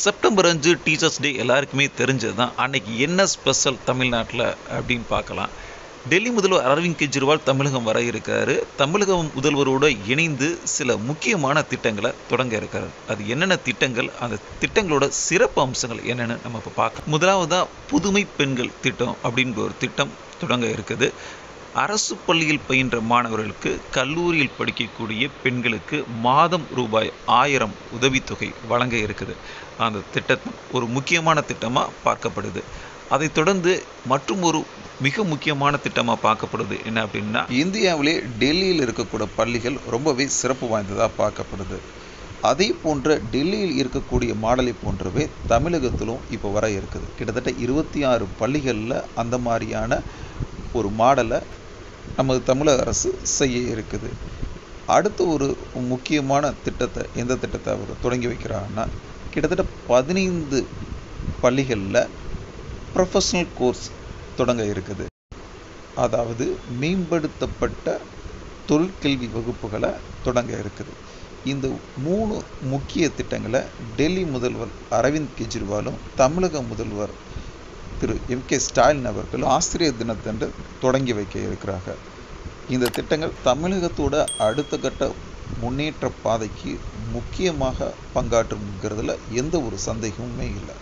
September அஞ்சு teachers day எல்லாருக்குமே தெரிஞ்சது தான் அன்னைக்கு என்ன ஸ்பெஷல் தமிழ்நாட்டில் அப்படின்னு பார்க்கலாம். டெல்லி முதல்வர் அரவிந்த் கெஜ்ரிவால் தமிழகம் வர இருக்காரு. தமிழக முதல்வரோடு இணைந்து சில முக்கியமான திட்டங்களை தொடங்க இருக்காரு. அது என்னென்ன திட்டங்கள் அந்த திட்டங்களோட சிறப்பு அம்சங்கள் என்னென்னு நம்ம இப்போ பார்க்கலாம். முதலாவதாக புதுமை பெண்கள் திட்டம் அப்படிங்கிற ஒரு திட்டம் தொடங்க இருக்குது. அரசு பள்ளியில் பயின்ற மாணவர்களுக்கு கல்லூரியில் படிக்கக்கூடிய பெண்களுக்கு மாதம் ரூபாய் ஆயிரம் உதவித்தொகை வழங்க இருக்குது. அந்த திட்டம் ஒரு முக்கியமான திட்டமாக பார்க்கப்படுது. அதைத் தொடர்ந்து மற்றும் ஒரு மிக முக்கியமான திட்டமாக பார்க்கப்படுது என்ன அப்படின்னா இந்தியாவிலே டெல்லியில் இருக்கக்கூடிய பள்ளிகள் ரொம்பவே சிறப்பு வாய்ந்ததாக பார்க்கப்படுது. அதே போன்ற டெல்லியில் இருக்கக்கூடிய மாடலை போன்றவே தமிழகத்திலும் இப்போ வர இருக்குது. கிட்டத்தட்ட இருபத்தி ஆறு பள்ளிகளில் அந்த மாதிரியான ஒரு மாடலை நமது தமிழக அரசு செய்ய இருக்குது. அடுத்த ஒரு முக்கியமான திட்டத்தை எந்த திட்டத்தை அவர் தொடங்கி வைக்கிறாருன்னா கிட்டத்தட்ட பதினைந்து பள்ளிகளில் ப்ரொஃபஷனல் கோர்ஸ் தொடங்க இருக்குது. அதாவது மேம்படுத்தப்பட்ட தொழிற்கல்வி வகுப்புகளை தொடங்க இருக்குது. இந்த மூணு முக்கிய திட்டங்களை டெல்லி முதல்வர் அரவிந்த் கெஜ்ரிவாலும் தமிழக முதல்வர் திரு எம் கே ஸ்டாலின் அவர்கள் ஆசிரியர் தினத்தன்று தொடங்கி வைக்க இருக்கிறாங்க இந்த திட்டங்கள் தமிழகத்தோட அடுத்த கட்ட முன்னேற்ற பாதைக்கு முக்கியமாக பங்காற்றுங்கிறதுல எந்த ஒரு சந்தேகமுமே இல்லை.